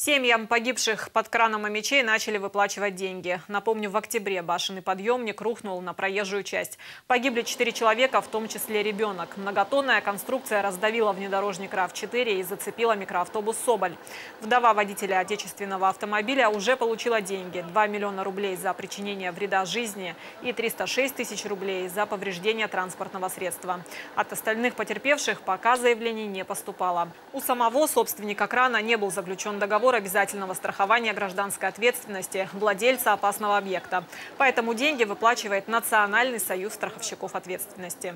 Семьям погибших под краном мечей начали выплачивать деньги. Напомню, в октябре башенный подъемник рухнул на проезжую часть. Погибли четыре человека, в том числе ребенок. Многотонная конструкция раздавила внедорожник РАВ-4 и зацепила микроавтобус «Соболь». Вдова водителя отечественного автомобиля уже получила деньги. 2 миллиона рублей за причинение вреда жизни и 306 тысяч рублей за повреждение транспортного средства. От остальных потерпевших пока заявлений не поступало. У самого собственника крана не был заключен договор договор обязательного страхования гражданской ответственности владельца опасного объекта. Поэтому деньги выплачивает Национальный союз страховщиков ответственности.